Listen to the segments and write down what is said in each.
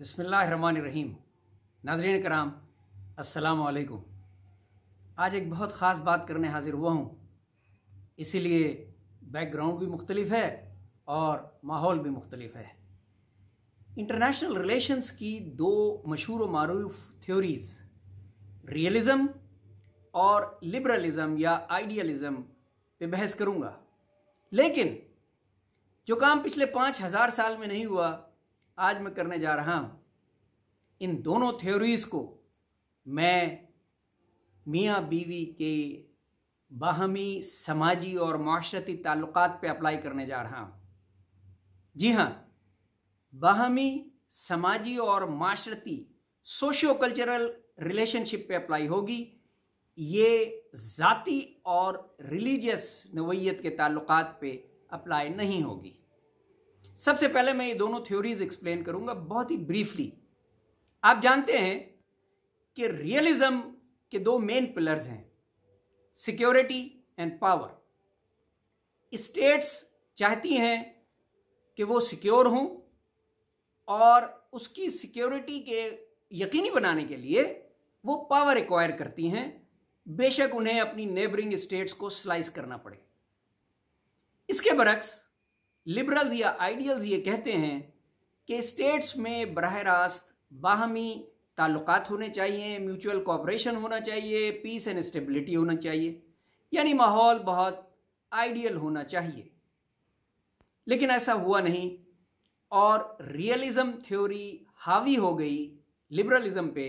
बसमीम नाजरीन कराम असलकुम आज एक बहुत ख़ास बात करने हाजिर हुआ हूँ। इसीलिए बैकग्राउंड भी मुख्तलिफ़ है और माहौल भी मुख्तलिफ़ है। इंटरनेशनल रिलेशंस की दो मशहूर व मरूफ थ्योरीज़ रियलिज़म और लिबरलिज़म या आइडियलिज़म पे बहस करूँगा। लेकिन, जो काम पिछले पाँच हज़ार साल में नहीं हुआ आज मैं करने जा रहा हूँ। इन दोनों थ्योरीज को मैं मियाँ बीवी के बाहमी समाजी और माशरती ताल्लुक़ पे अप्लाई करने जा रहा हूँ। जी हाँ बाहमी समाजी और माशरती सोशियो कल्चरल रिलेशनशिप पे अप्लाई होगी। ये ज़ाती और रिलीजियस नवैयत के ताल्लुक़ पे अप्लाई नहीं होगी। सबसे पहले मैं ये दोनों थ्योरीज एक्सप्लेन करूँगा बहुत ही ब्रीफली आप जानते हैं कि रियलिज्म के दो मेन पिलर्स हैं सिक्योरिटी एंड पावर स्टेट्स चाहती हैं कि वो सिक्योर हों और उसकी सिक्योरिटी के यकीनी बनाने के लिए वो पावर एक्वायर करती हैं। बेशक उन्हें अपनी नेबरिंग स्टेट्स को स्लाइस करना पड़े। इसके बरक्स लिबरल्स या आइडियल्स ये कहते हैं कि स्टेट्स में बरह रास्त बाहमी ताल्लुकात होने चाहिए, म्यूचुअल कोऑपरेशन होना चाहिए, पीस एंड स्टेबिलिटी होना चाहिए। यानी माहौल बहुत आइडियल होना चाहिए। लेकिन ऐसा हुआ नहीं और रियलिज्म थ्योरी हावी हो गई लिबरलिज्म पे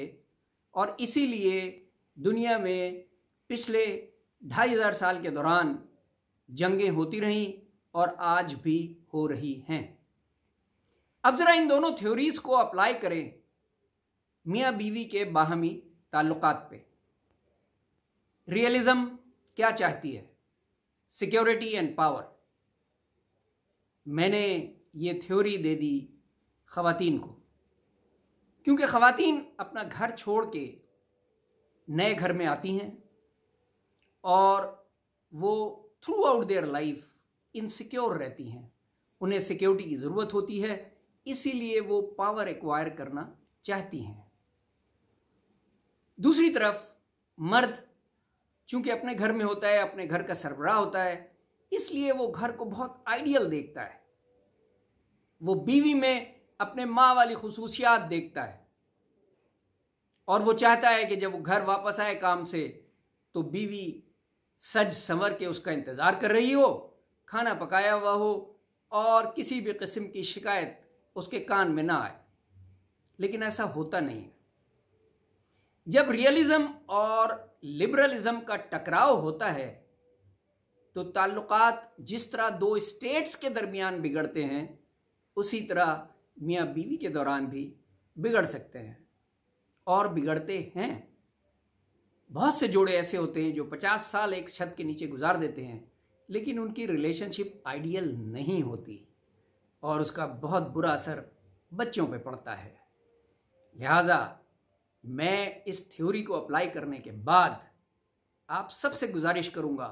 और इसीलिए दुनिया में पिछले ढाई हज़ार साल के दौरान जंगें होती रहीं और आज भी हो रही हैं। अब जरा इन दोनों थ्योरीज को अप्लाई करें मियाँ बीवी के बाहमी ताल्लुकात पे। रियलिज्म क्या चाहती है? सिक्योरिटी एंड पावर मैंने ये थ्योरी दे दी खातन को। क्योंकि खातन अपना घर छोड़ के नए घर में आती हैं और वो throughout their life insecure रहती हैं। उन्हें सिक्योरिटी की ज़रूरत होती है, इसीलिए वो पावर एक्वायर करना चाहती हैं। दूसरी तरफ़, मर्द, चूँकि अपने घर में होता है, अपने घर का सरबराह होता है, इसलिए वो घर को बहुत आइडियल देखता है। वो बीवी में अपने माँ वाली खसूसियात देखता है। और वो चाहता है कि जब वो घर वापस आए काम से तो बीवी सज संवर के उसका इंतज़ार कर रही हो। खाना पकाया हुआ हो और किसी भी किस्म की शिकायत उसके कान में ना आए। लेकिन ऐसा होता नहीं जब रियलिज्म और लिबरलिज्म का टकराव होता है तो ताल्लुकात जिस तरह दो स्टेट्स के दरमियान बिगड़ते हैं, उसी तरह मियाँ बीवी के दौरान भी बिगड़ सकते हैं और बिगड़ते हैं। बहुत से जोड़े ऐसे होते हैं जो पचास साल एक छत के नीचे गुजार देते हैं। लेकिन उनकी रिलेशनशिप आइडियल नहीं होती और उसका बहुत बुरा असर बच्चों पे पड़ता है। लिहाजा मैं इस थ्योरी को अप्लाई करने के बाद आप सबसे गुजारिश करूँगा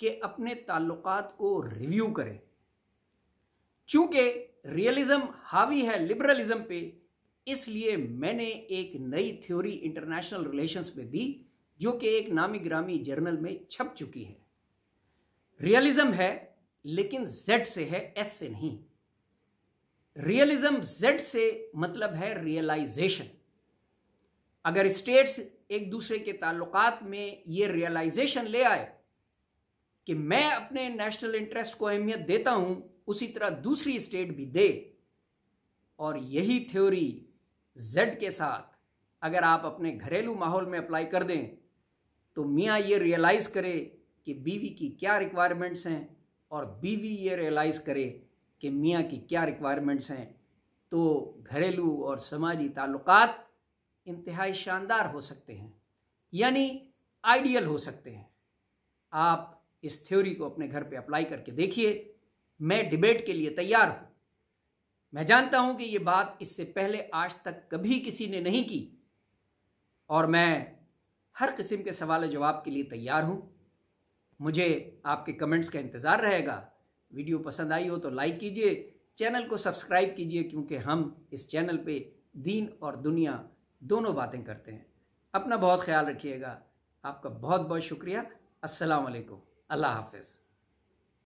कि अपने ताल्लुकात को रिव्यू करें। चूँकि रियलिज्म हावी है लिबरलिज्म पे, इसलिए मैंने एक नई थ्योरी इंटरनेशनल रिलेशंस में दी, जो कि एक नामी ग्रामी जर्नल में छप चुकी है। रियलिज्म है, लेकिन जेड से है एस से नहीं. रियलिज्म जेड से मतलब है रियलाइजेशन अगर स्टेट्स एक दूसरे के ताल्लुकात में ये रियलाइजेशन ले आए कि मैं अपने नेशनल इंटरेस्ट को अहमियत देता हूँ, उसी तरह दूसरी स्टेट भी दे. और यही थ्योरी जेड के साथ अगर आप अपने घरेलू माहौल में अप्लाई कर दें तो मियाँ ये रियलाइज़ करे कि बीवी की क्या रिक्वायरमेंट्स हैं और बीवी ये रियलाइज़ करे कि मियाँ की क्या रिक्वायरमेंट्स हैं। तो घरेलू और समाजी ताल्लुकात इंतहाई शानदार हो सकते हैं, यानी आइडियल हो सकते हैं। आप इस थ्योरी को अपने घर पे अप्लाई करके देखिए। मैं डिबेट के लिए तैयार हूँ। मैं जानता हूँ कि ये बात इससे पहले आज तक कभी किसी ने नहीं की और मैं हर किस्म के सवाल जवाब के लिए तैयार हूँ। मुझे आपके कमेंट्स का इंतज़ार रहेगा। वीडियो पसंद आई हो तो लाइक कीजिए। चैनल को सब्सक्राइब कीजिए क्योंकि हम इस चैनल पे दीन और दुनिया दोनों बातें करते हैं। अपना बहुत ख्याल रखिएगा। आपका बहुत बहुत शुक्रिया। अस्सलाम वालेकुम अल्लाह हाफिज़।